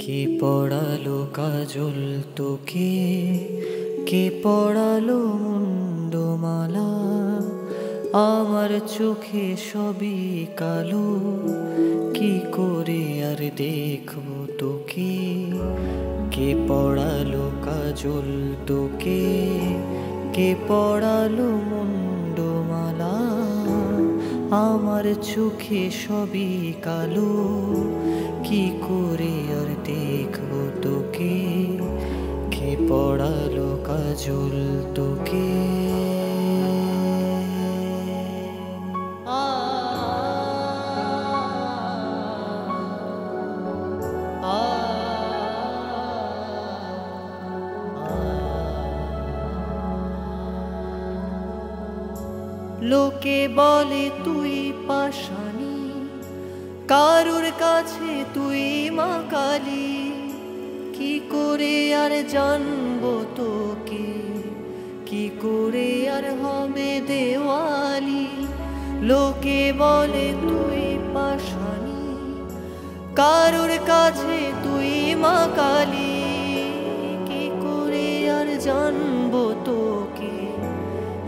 কে পড়ালো কাজল তোকে? কে পড়ালো মুন্ডমালা? আমার চোখে সবই কালো। কি করে আর দেখব তোকে? কে পড়ালো কাজল তোকে? কে পড়ালো মুন্ডমালা? আমার চোখে সবই কালো। কি করে কাজল তোকে লোকে বলে, তুই পাশানি কারুর কাছে তুই মা কালী, কি করে আর জানব তোকে কি করে আর হবে দেওয়ালি? লোকে বলে, তুই পাশানি কারুর কাছে তুই মা কালী। কি করে আর জানব তোকে?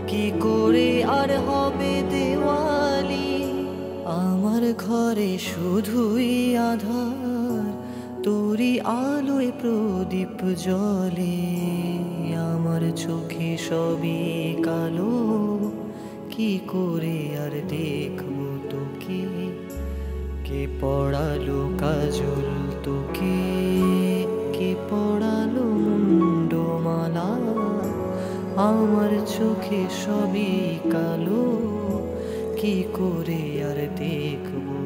কি করে আর হবে দেওয়ালি? আমার ঘরে শুধুই আধার। তোরই আলোয় প্রদীপ জলে আমার চোখে সবই কালো। কি করে আর দেখব তোকে? কে পড়ালো কাজল তোকে? কে পড়ালো মুন্ডমালা? আমার চোখে সবই কালো। কি করে আর দেখব